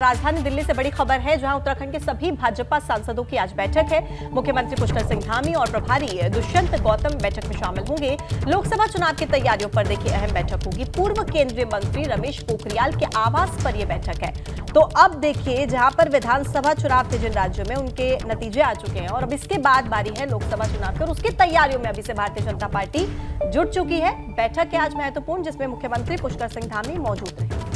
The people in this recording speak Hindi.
राजधानी दिल्ली से बड़ी खबर है, जहाँ उत्तराखंड के सभी भाजपा सांसदों की आज बैठक है। मुख्यमंत्री पुष्कर सिंह धामी और प्रभारी दुष्यंत गौतम बैठक में शामिल होंगे। लोकसभा चुनाव की तैयारियों पर देखिए, अहम बैठक होगी। पूर्व केंद्रीय मंत्री रमेश पोखरियाल के आवास पर यह बैठक है। तो अब देखिए, जहाँ पर विधानसभा चुनाव थे जिन राज्यों में, उनके नतीजे आ चुके हैं। और अब इसके बाद बारी है लोकसभा चुनाव की, और उसकी तैयारियों में अभी से भारतीय जनता पार्टी जुट चुकी है। बैठक है आज महत्वपूर्ण, जिसमें मुख्यमंत्री पुष्कर सिंह धामी मौजूद रहे।